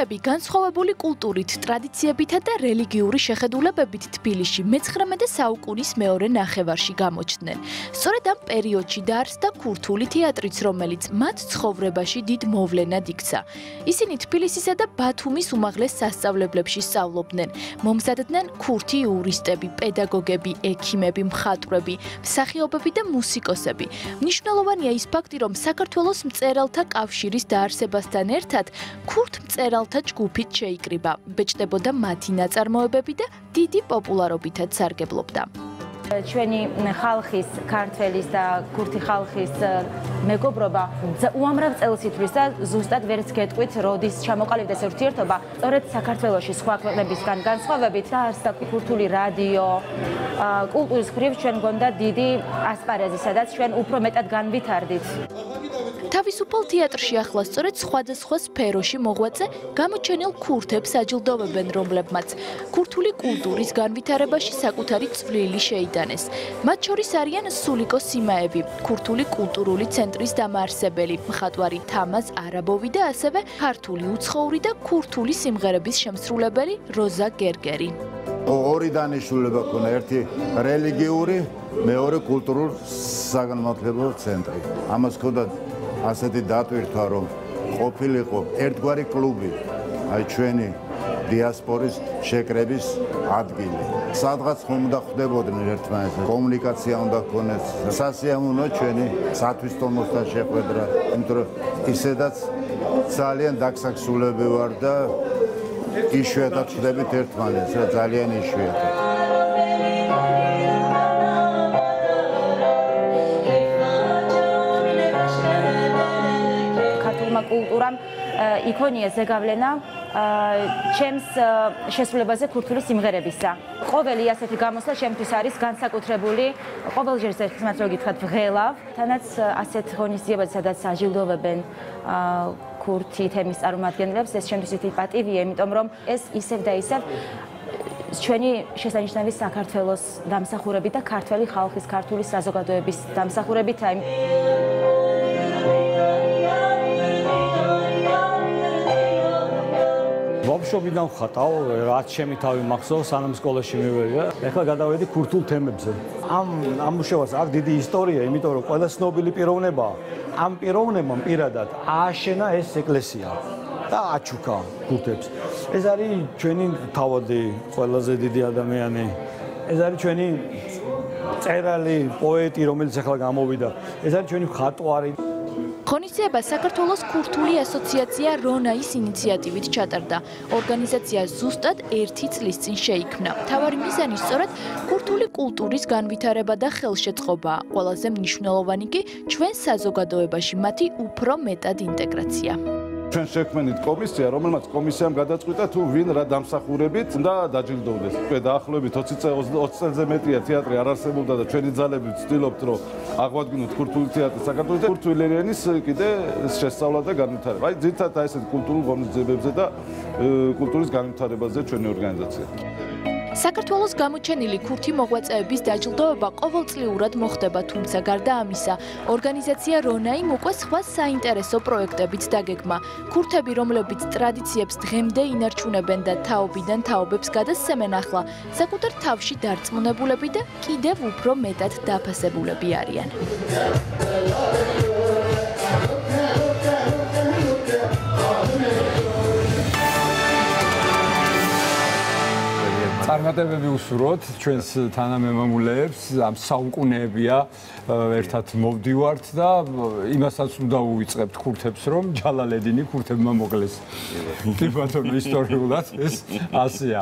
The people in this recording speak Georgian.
ქურთები განსხვავებული კულტურით, ტრადიციებითა და რელიგიური შეხედულებებით თბილისში მე-19 საუკუნის მეორე ნახევარში გამოჩნდნენ. სწორედ ამ პერიოდში დაარსდა ქურთული თეატრიც, რომელიც მათ ცხოვრებაში დიდ მოვლენად იქცა. ისინი თბილისისა და ბათუმის უმაღლეს სასწავლებლებში სწავლობდნენ. მომზადდნენ ქურთი იურისტები, პედაგოგები, ექიმები, მხატვრები, მსახიობები და მუსიკოსები. მნიშვნელოვანია ის ფაქტი, რომ საქართველოს მწერალთა კავშირის დაარსებასთან ერთად ქურთ მწერალთა ჯგუფით შეიკრიბა. ბეჭდებოდა მათი ნაწარმოებები და დიდი პოპულარობითაც სარგებლობდა. ჩვენი ხალხის, ქართველის და ქურთი ხალხის მეგობრობა უამრავ წელს ითვლის და ზუსტად ვერც გეტყვით, როდის ჩამოყალიბდეს ურთიერთობა. სწორედ საქართველოსში სხვა ქვეყნებისგან განსხვავებით და არსდა ქურთული რადიო, კულტურის ხრივ ჩვენ გონდა დიდი ასპარეზი, სადაც ჩვენ უფრო მეტად განვითარდით. თავისუფალ თეატრში ახლა სწორედ სხვადასხვა სფეროში მოღვაწე გამოჩენილ ქურთებს აჯილდოვებენ, რომლებმაც ქურთული კულტურის განვითარებაში საკუთარი წვლილი შეიტანეს. მათ შორის არიან სულიკო სიმაევი, ქურთული კულტურული ცენტრის დამაარსებელი, მხატვარი თამაზ არაბოვი და ასევე ქართული უცხოური და ქურთული სიმღერების შემსრულებელი როზა გერგერი. ორი დანიშნულება ქონა, ერთი რელიგიური, მეორე კულტურულ საგანმანათლებლო ცენტრი. ამას ხოდა ასეთი დატვირთვა რომ ყოფილიყო ერთგვარი კლუბი აი ჩვენი დიასპორის შეკრების ადგილი. სადღაც ხომ უნდა ხდებოდნენ ერთმანეთს? კომუნიკაცია უნდა ქონდეს სასიამოვნო ჩვენი სათვისტომოსთან შეხვედრა. იმიტომ რომ ისედაც ძალიან დაგსაქსულები ვარ და იშვიათად ხდებით ერთმანეთს რა ძალიან იშვიათად კულტურამ იქონია ზეგავლენა ჩემს შესრულებაზე ქურთული სიმღერებისა. ყოველი ასეთი გამოსვლა ჩემთვის არის განსაკუთრებული. ყოველჯერ ერთხმაც რო გითხრათ ვღელავ, თანაც ასეთ ღონისძიებაზე სადაც აჟილდოვებენ ქურთი თემის წარმომადგენლებს, ეს ჩემთვის ისეთი პატივია, იმიტომ რომ ეს ისევ და ისევ ჩვენი შესანიშნავი საქართველოს დამსახურებით და ქართველი ხალხის ქართული საზოგადოების დამსახურებით აი ბავშვობიდან ხატავ, რაც ჩემი თავი მახსოვს, სანამ სკოლაში მივედი. ეხლა გადავედი ქურთულ თემებზე. ამ ამ მუშაობას აქვს დიდი ისტორია, იმიტომ რომ ყველა ცნობილი პიროვნება ამ პიროვნებამ პირადად ააშენა ეს ეკლესია და აჩუქა ქურთებს. ეს არის ჩვენი თავადი ყველაზე დიდი ადამიანი. ეს არის ჩვენი წერალი, პოეტი, რომელიც ახლა გამოვიდა. ეს არის ჩვენი ხატვარი. ღონისძიება საქართველოს ქურთული ასოციაცია რონაის ინიციატივით ჩატარდა. ორგანიზაცია ზუსტად 1 წლის წინ შეიქმნა. თავარი მიზანი სწორედ ქურთული კულტურის განვითარება და ხელშეწყობა. ყველაზე მნიშვნელოვანი კი ჩვენ საზოგადოებაში მათი უფრო მეტად ინტეგრაცია. ჩვენ შექმნით კომისია, რომელმაც კომისიამ გადაწყვიტა თუ ვინ რა დამსახურებით უნდა დაჯილდოვდეს. უკვე დაახლოებით 20 წელს 20 წელზე მეტია თეატრი არ არსებობდა და ჩვენი ძალები ვცდილობთ რომ აღვადგინოთ ქურთული თეატრი საქართველოს და ქურთულერენის კიდე შესწავლა და განვითარება. აი ძირთადად აი ესეთ კულტურულ ღონისძიებებზე და კულტურის განვითარებაზე ჩვენი ორგანიზაცია. საქართველოს გამოჩენილი ქურთი მოღვაწეების დაჯილდოება ყოველწლიურად მოხდება, თუმცა გარდა ამისა, ორგანიზაცია რონაიმ უკვე სხვა საინტერესო პროექტებით დაგეგმა. ქურთები, რომლებიც ტრადიციებს დღემდე ინარჩუნებენ და თაობიდან თაობებს გადასცემენ ახლა, საკუთარ თავში დარწმუნებულები და კიდევ უფრო მეტად დაფასებულები არიან. წარმატებები უსურვოთ ჩვენს თანამემამულეებს ამ საუკუნეებია ერთად მოვდივართ და იმასაც უნდა უვიწყებთ ქურთებს რომ ჯალალედინი ქურთებმა მოკლეს. კი ბატონო ისტორიულად ეს ასეა